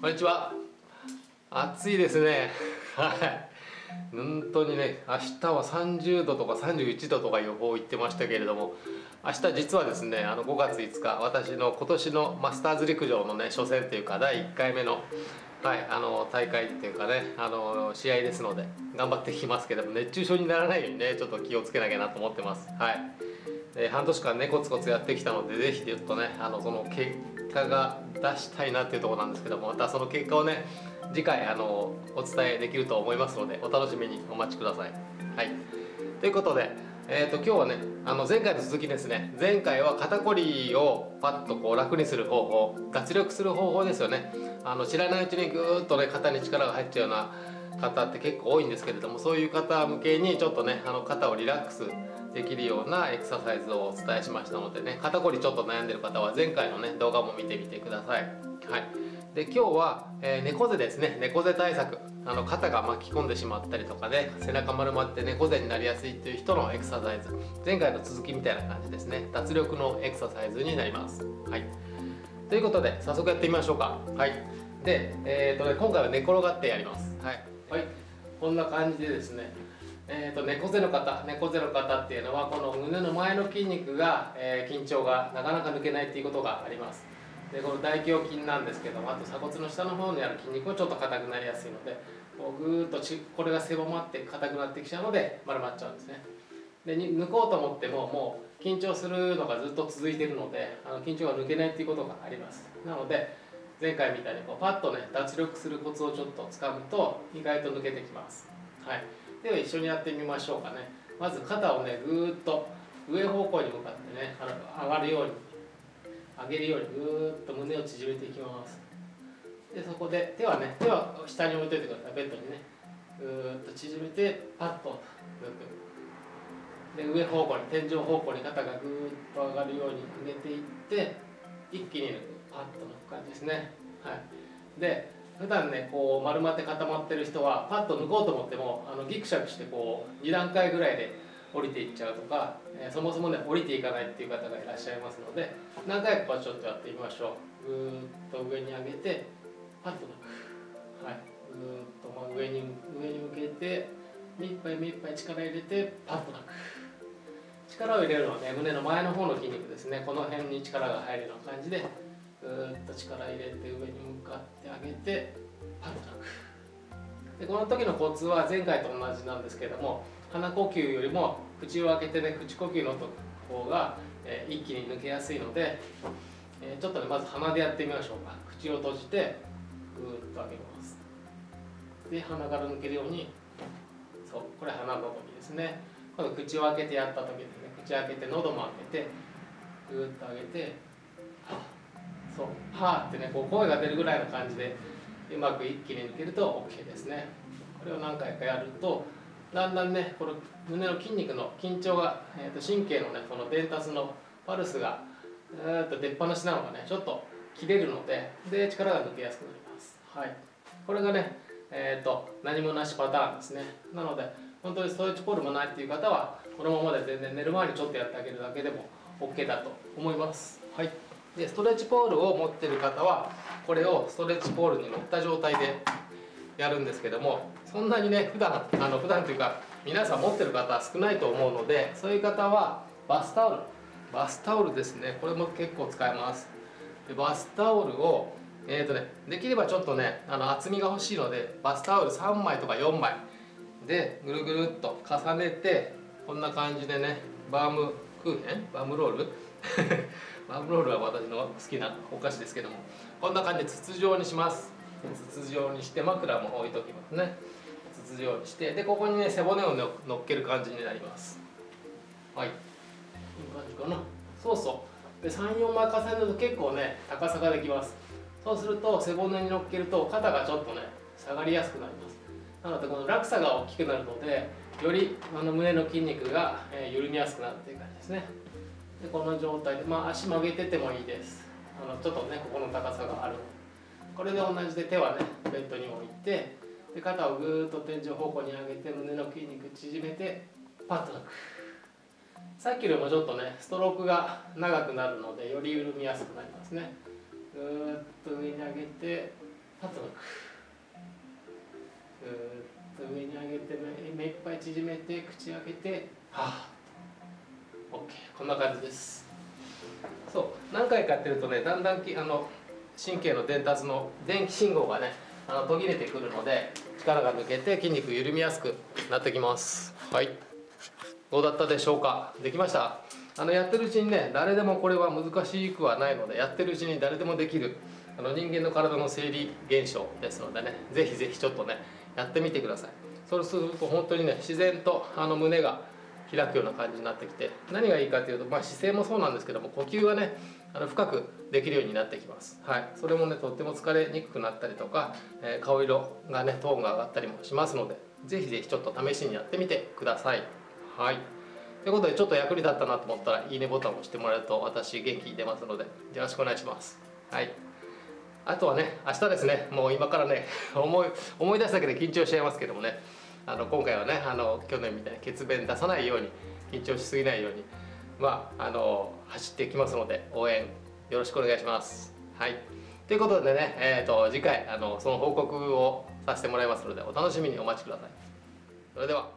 こんにちは。暑いですね。はい。本当にね明日は30度とか31度とか予報言ってましたけれども明日実はですねあの5月5日私の今年のマスターズ陸上のね初戦っていうか第1回目のはいあの大会っていうかねあの試合ですので頑張ってきますけども熱中症にならないようにねちょっと気をつけなきゃなと思ってます。はい。で半年間ねコツコツやってきたので是非ちょっとねあのその結果が出したいなっていうところなんですけどもまたその結果をね次回あのお伝えできると思いますのでお楽しみにお待ちください。はい。ということで、えーと、今日はねあの前回の続きですね。前回は肩こりをパッとこう楽にする方法脱力する方法ですよね。あの知らないうちにぐーっとね肩に力が入っちゃうような方って結構多いんですけれどもそういう方向けにちょっとねあの肩をリラックスできるようなエクササイズをお伝えしましたのでね肩こりちょっと悩んでる方は前回のね動画も見てみてください。はい。で今日は、えー、猫背ですね。猫背対策。あの肩が巻き込んでしまったりとかね背中丸まって猫背になりやすいっていう人のエクササイズ。前回の続きみたいな感じですね。脱力のエクササイズになります。はい。ということで早速やってみましょうか。はい。で、えーとね、今回は寝転がってやります。はい、はい、こんな感じでですねえーと、猫背の方猫背の方っていうのはこの胸の前の筋肉が、えー、緊張がなかなか抜けないっていうことがあります。でこの大胸筋なんですけどもあと鎖骨の下の方にある筋肉もちょっと硬くなりやすいのでこうぐーっとちこれが狭まって硬くなってきちゃうので丸まっちゃうんですね。で抜こうと思ってももう緊張するのがずっと続いてるのであの緊張が抜けないっていうことがあります。なので前回みたいにこうパッとね脱力するコツをちょっとつかむと意外と抜けてきます。はい。では一緒にやってみましょうかね。まず肩をねぐーっと上方向に向かってね上がるように上げるようにぐーっと胸を縮めていきます。でそこで手はね手は下に置いといてください。ベッドにね。ぐーっと縮めてパッとで上方向に天井方向に肩がぐーっと上がるように上げていって一気にパッと抜く感じですね。はい。で普段ねこう丸まって固まってる人はパッと抜こうと思ってもあのギクシャクしてこう2段階ぐらいで降りていっちゃうとか、えー、そもそもね降りていかないっていう方がいらっしゃいますので何回かちょっとやってみましょう。ぐーっと上に上げてパッと抜く。はい。ぐーっとま上に上に向けて目いっぱい目いっぱい力入れてパッと抜く。力を入れるのはね胸の前の方の筋肉ですね。この辺に力が入るような感じでぐーっと力入れて上に向かって上げてパッと抜く。でこの時のコツは前回と同じなんですけれども鼻呼吸よりも口を開けてね口呼吸の方が、えー、一気に抜けやすいので、えー、ちょっとねまず鼻でやってみましょうか。口を閉じてぐーっと上げます。で鼻から抜けるようにそうこれ鼻のぞみですね。今度口を開けてやった時ですね口開けて喉も開けてぐーっと上げてはそう「はーってねこう声が出るぐらいの感じでうまく一気に抜けると OK ですね。これを何回かやるとだんだんねこの胸の筋肉の緊張が、えー、と神経のねこの伝達のパルスがえーと出っ放しなのがねちょっと切れるのでで力が抜けやすくなります。はい。これがねえーと、何もなしパターンですね。なので本当にストレッチポールもないっていう方はこのままで全然寝る前にちょっとやってあげるだけでも OK だと思います。はい。でストレッチポールを持ってる方はこれをストレッチポールに乗った状態でやるんですけどもそんなにね普段あの普段というか皆さん持ってる方は少ないと思うのでそういう方はバスタオルバスタオルですね。これも結構使えます。でバスタオルをえーとね、できればちょっとねあの厚みが欲しいのでバスタオル3枚とか4枚でぐるぐるっと重ねてこんな感じでねバームクーヘン？バームロール？バームロールは私の好きなお菓子ですけどもこんな感じで筒状にします。筒状にして枕も置いときますね。筒状にしてでここにね背骨を乗っける感じになります。はい。いい感じかな。そうそう。で34枚重ねると結構ね高さができます。そうすると背骨に乗っけると肩がちょっとね下がりやすくなります。なのでこの落差が大きくなるのでよりあの胸の筋肉が、緩みやすくなるという感じですね。でこの状態でまあ足曲げててもいいです。あのちょっとねここの高さがある。これで同じで手はねベッドに置いてで肩をぐーっと天井方向に上げて胸の筋肉縮めてパッと抜く。さっきよりもちょっとねストロークが長くなるのでより緩みやすくなりますね。ぐーっと上に上げてパッと抜く。ぐーっと上に上げて目いっぱい縮めて口開けてはあこんな感じです。そう何回かやってるとねだんだんあの神経の伝達の電気信号がねあの途切れてくるので力が抜けて筋肉緩みやすくなってきます。はい。どうだったでしょうか？できました？あのやってるうちにね誰でもこれは難しくはないのでやってるうちに誰でもできるあの人間の体の生理現象ですのでねぜひぜひちょっとねやってみてください。そうすると本当にね自然とあの胸が開くような感じになってきて何がいいかというと、まあ、姿勢もそうなんですけども呼吸がねあの深くできるようになってきます、はい、それもねとっても疲れにくくなったりとか、えー、顔色がねトーンが上がったりもしますのでぜひぜひちょっと試しにやってみてください。はいということでちょっと役に立ったなと思ったらいいねボタンを押してもらえると私元気出ますのでよろしくお願いします。はいあとはね明日ですねもう今からね 思い思い出すだけで緊張しちゃいますけどもねあの今回はねあの去年みたいに血便出さないように緊張しすぎないようにまああの走っていきますので応援よろしくお願いします。はいということでね、えーと、次回あのその報告をさせてもらいますのでお楽しみにお待ちください。それでは